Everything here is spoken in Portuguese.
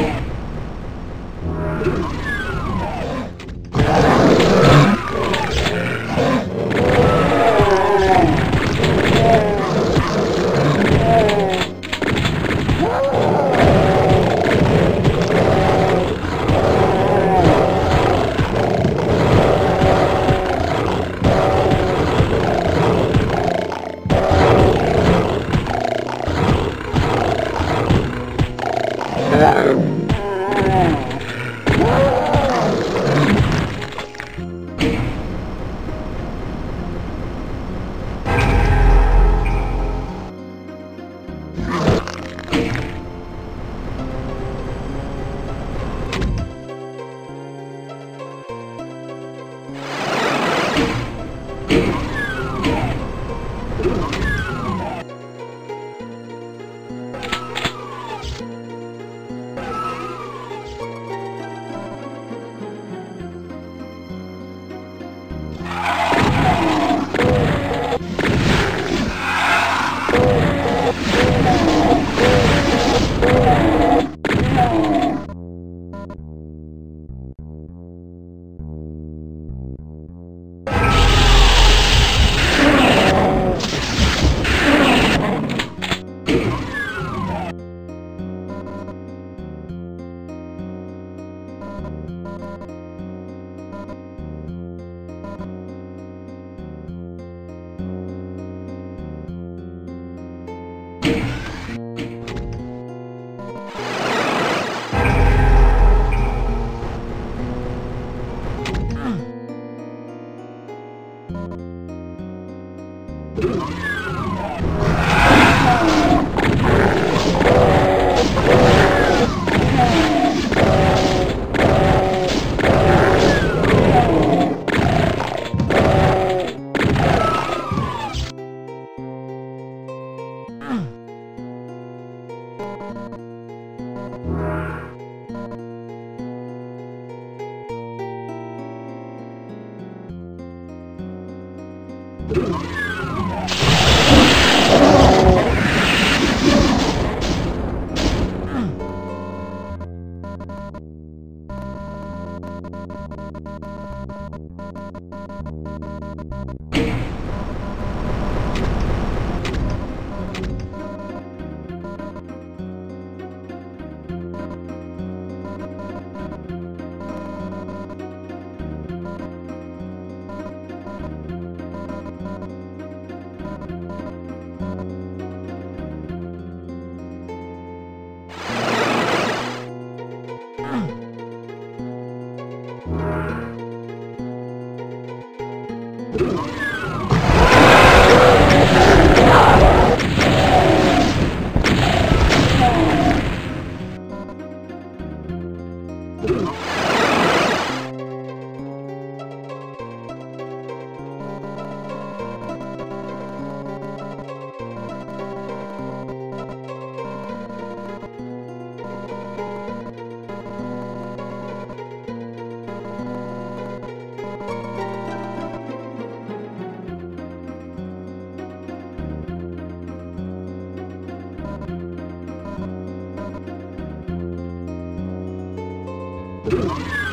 Yeah. Whoa! Oh, Ooh. Oh,